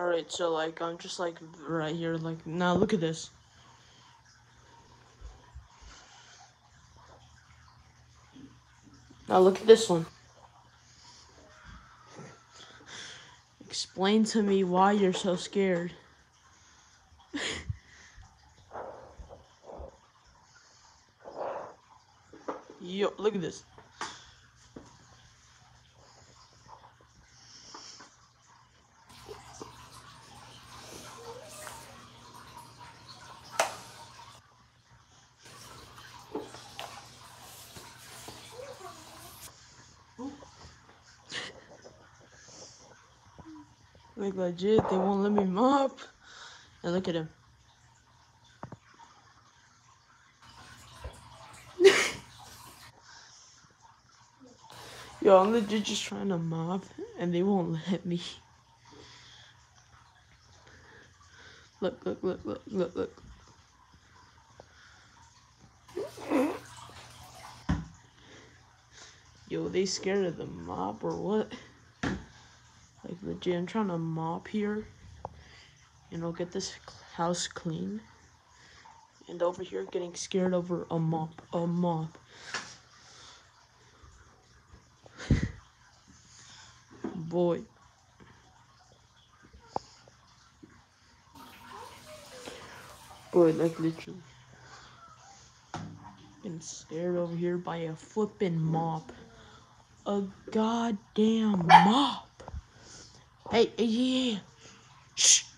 Alright, so like I'm just like right here, like now look at this. Now look at this one. Explain to me why you're so scared. Yo, look at this. Like legit, they won't let me mop. And look at him. Yo, I'm legit just trying to mop, and they won't let me. Look, look, look, look, look, look. Yo, they scared of the mop or what? Like legit, I'm trying to mop here. You know, get this house clean. And over here, getting scared over a mop, a mop. Boy. Boy, like literally. Getting scared over here by a flipping mop. A goddamn mop. Hey, yeah. Shh.